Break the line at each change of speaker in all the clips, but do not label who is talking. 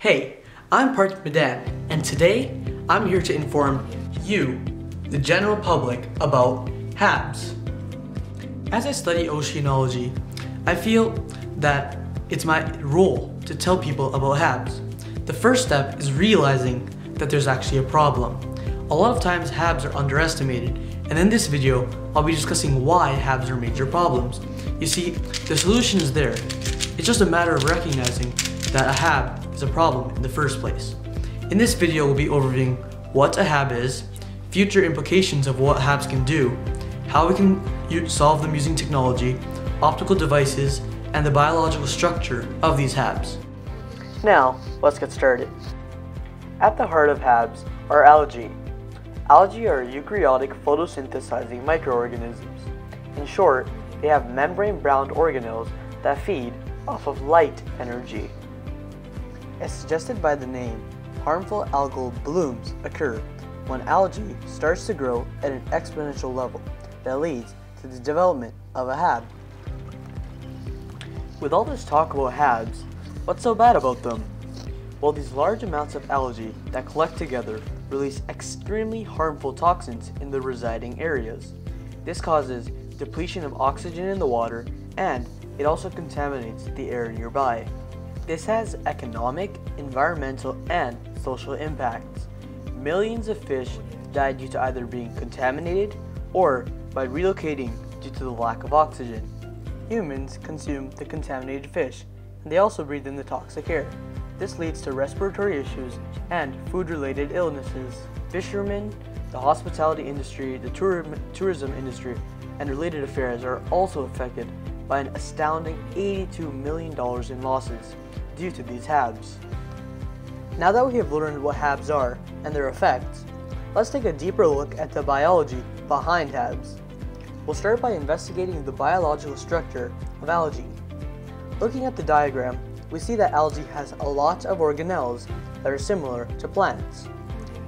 Hey, I'm Parth Madan, and today I'm here to inform you, the general public, about HABs. As I study oceanology, I feel that it's my role to tell people about HABs. The first step is realizing that there's actually a problem. A lot of times HABs are underestimated, and in this video, I'll be discussing why HABs are major problems. You see, the solution is there. It's just a matter of recognizing that a HAB is a problem in the first place. In this video, we'll be overviewing what a HAB is, future implications of what HABs can do, how we can solve them using technology, optical devices, and the biological structure of these HABs. Now, let's get started. At the heart of HABs are algae. Algae are eukaryotic photosynthesizing microorganisms. In short, they have membrane-bound organelles that feed off of light energy. As suggested by the name, harmful algal blooms occur when algae starts to grow at an exponential level that leads to the development of a HAB. With all this talk about HABs, what's so bad about them? Well, these large amounts of algae that collect together release extremely harmful toxins in the residing areas. This causes depletion of oxygen in the water and it also contaminates the air nearby. This has economic, environmental, and social impacts. Millions of fish die due to either being contaminated or by relocating due to the lack of oxygen. Humans consume the contaminated fish, and they also breathe in the toxic air. This leads to respiratory issues and food-related illnesses. Fishermen, the hospitality industry, the tour tourism industry, and related affairs are also affected by an astounding $82 million in losses due to these HABs. Now that we have learned what HABs are and their effects, let's take a deeper look at the biology behind HABs. We'll start by investigating the biological structure of algae. Looking at the diagram, we see that algae has a lot of organelles that are similar to plants.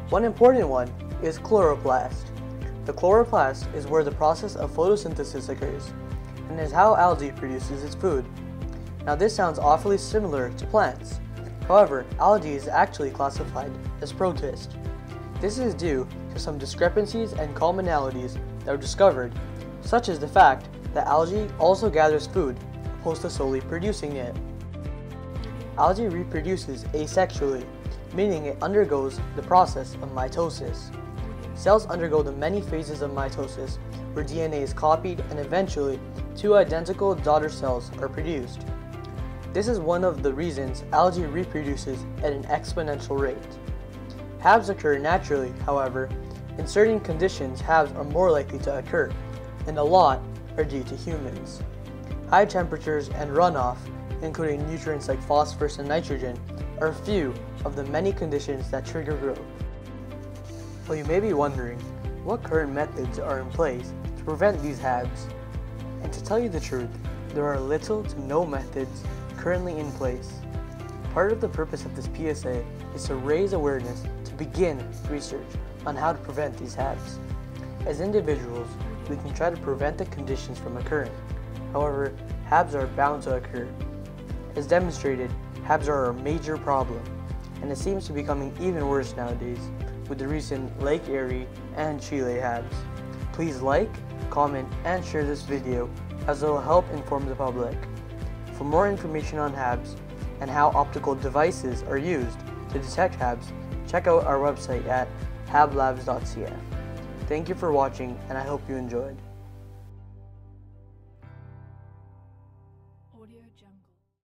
One important one is chloroplast. The chloroplast is where the process of photosynthesis occurs, and is how algae produces its food. Now this sounds awfully similar to plants. However, algae is actually classified as protist. This is due to some discrepancies and commonalities that were discovered, such as the fact that algae also gathers food opposed to solely producing it. Algae reproduces asexually, meaning it undergoes the process of mitosis. Cells undergo the many phases of mitosis, where DNA is copied and eventually two identical daughter cells are produced. This is one of the reasons algae reproduces at an exponential rate. HABs occur naturally, however, in certain conditions HABs are more likely to occur, and a lot are due to humans. High temperatures and runoff, including nutrients like phosphorus and nitrogen, are few of the many conditions that trigger growth. Well, you may be wondering, what current methods are in place to prevent these HABs? And to tell you the truth, there are little to no methods currently in place. Part of the purpose of this PSA is to raise awareness to begin research on how to prevent these HABs. As individuals, we can try to prevent the conditions from occurring. However, HABs are bound to occur. As demonstrated, HABs are a major problem, and it seems to be becoming even worse nowadays with the recent Lake Erie and Chile HABs. Please like, comment, and share this video as it will help inform the public. For more information on HABs and how optical devices are used to detect HABs, check out our website at hablabs.cf. Thank you for watching and I hope you enjoyed.